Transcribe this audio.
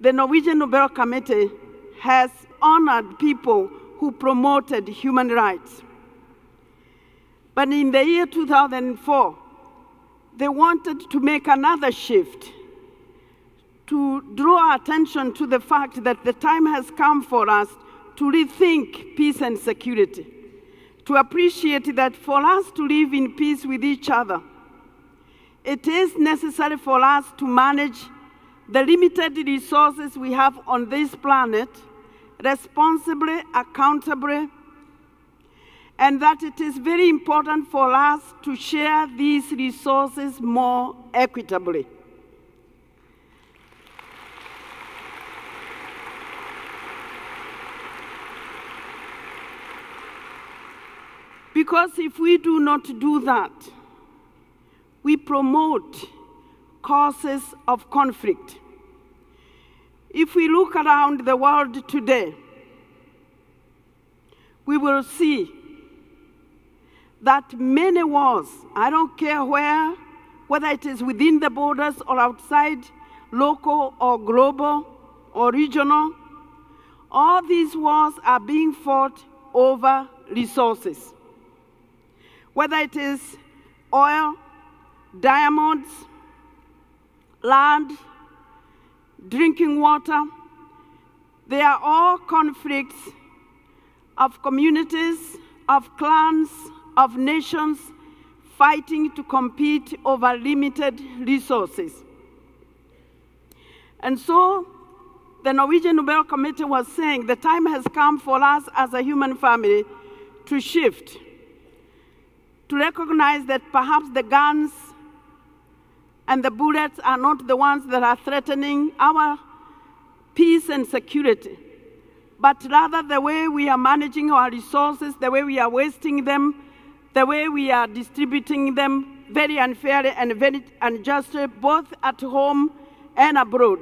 the Norwegian Nobel Committee has honored people who promoted human rights. But in the year 2004, they wanted to make another shift to draw attention to the fact that the time has come for us to rethink peace and security, to appreciate that for us to live in peace with each other, it is necessary for us to manage the limited resources we have on this planet responsibly, accountably, and that it is very important for us to share these resources more equitably. Because if we do not do that, we promote causes of conflict. If we look around the world today, we will see that many wars, I don't care where, whether it is within the borders or outside, local or global or regional, all these wars are being fought over resources. Whether it is oil, diamonds, land, drinking water, they are all conflicts of communities, of clans, of nations fighting to compete over limited resources. And so the Norwegian Nobel Committee was saying the time has come for us as a human family to shift, to recognize that perhaps the guns and the bullets are not the ones that are threatening our peace and security, but rather the way we are managing our resources, the way we are wasting them, the way we are distributing them very unfairly and very unjustly, both at home and abroad.